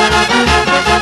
Thank you.